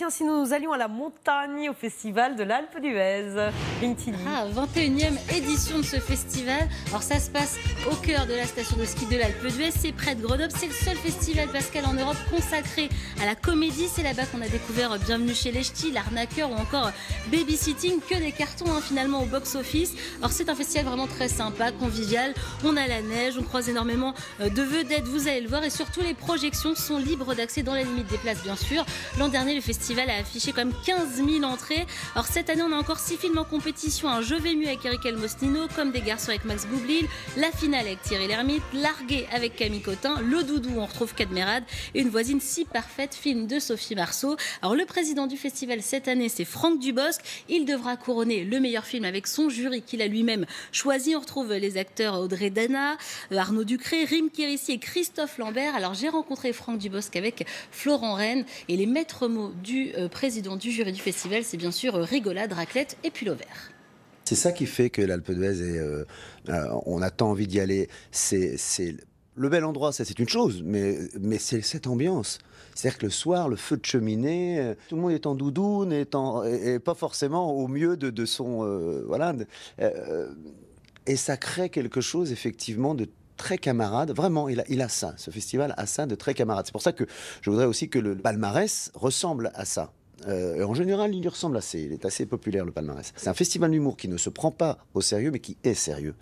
tiens, si nous allions à la montagne, au festival de l'Alpe d'Huez Ah, 21e édition de ce festival. Alors ça se passe au cœur de la station de ski de l'Alpe d'Huez, c'est près de Grenoble. C'est le seul festival, Pascal, en Europe consacré à la comédie. C'est là-bas qu'on a découvert Bienvenue chez les Ch'tis, L'arnaqueur ou encore Babysitting, que des cartons hein, finalement au box-office. Alors c'est un festival vraiment très sympa, convivial. On a la neige, on croise énormément euh, de vedettes, vous allez le voir. Et surtout, les projections sont libres d'accès dans la limite des places, bien sûr. L'an dernier, le festival a affiché quand même 15 000 entrées. Alors cette année, on a encore 6 films en compétition. Un Je vais mieux avec Eric Elmosnino, Comme des garçons avec Max Boublil, La finale avec Thierry Lhermitte, Largué avec Camille Cotin, Le Doudou, on retrouve Cadmerade et Une voisine si parfaite, film de Sophie Marceau. Alors le président du festival cette année, c'est Franck Dubosc. Il devra couronner le meilleur film avec son jury qu'il a lui-même choisi. On retrouve les acteurs Audrey Dana, Arnaud Ducré, Rim Kérissi et Christophe Lambert. Alors j'ai rencontré Franck Dubosc avec Florent Rennes et les maîtres mots du euh, président du jury du festival, c'est bien sûr euh, rigolade, raclette et pull vert. C'est ça qui fait que l'Alpe d'Huez, euh, on a tant envie d'y aller. C'est le bel endroit, ça c'est une chose, mais, c'est cette ambiance. C'est-à-dire que le soir, le feu de cheminée, tout le monde est en doudoune, et, et, pas forcément au mieux de, son... voilà. et ça crée quelque chose effectivement de très camarade. Vraiment, il a, il a ça. Ce festival a ça de très camarade. C'est pour ça que je voudrais aussi que le palmarès ressemble à ça. Euh, en général, il y ressemble assez. Il est assez populaire, le palmarès. C'est un festival d'humour qui ne se prend pas au sérieux, mais qui est sérieux.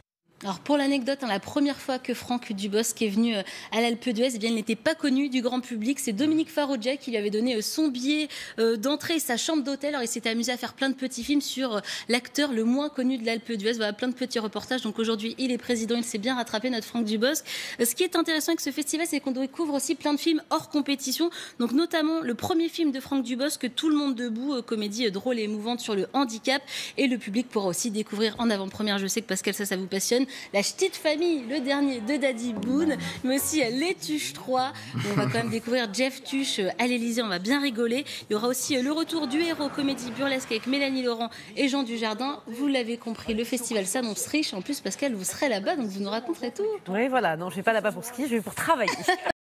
Alors pour l'anecdote, hein, la première fois que Franck Dubosc est venu euh, à l'Alpe d'Huez, eh il n'était pas connu du grand public. C'est Dominique Faroggia qui lui avait donné euh, son billet euh, d'entrée et sa chambre d'hôtel. Alors il s'était amusé à faire plein de petits films sur l'acteur le moins connu de l'Alpe d'Huez. Voilà plein de petits reportages. Donc aujourd'hui, il est président, il s'est bien rattrapé notre Franck Dubosc. Ce qui est intéressant avec ce festival, c'est qu'on découvre aussi plein de films hors compétition. Donc notamment le premier film de Franck Dubosc, Tout le monde debout, comédie drôle et émouvante sur le handicap. Et le public pourra aussi découvrir en avant-première. Je sais que Pascal, ça, ça vous passionne la Petite Famille, le dernier de Daddy Boone, mais aussi Les Tuches 3. On va quand même découvrir Jeff Tuche à l'Elysée, on va bien rigoler. Il y aura aussi le retour du héros comédie burlesque avec Mélanie Laurent et Jean Dujardin. Vous l'avez compris, le festival s'annonce riche. En plus, Pascal, vous serez là-bas, donc vous nous raconterez tout. Oui, voilà. Non, je vais pas là-bas pour skier, je vais pour travailler.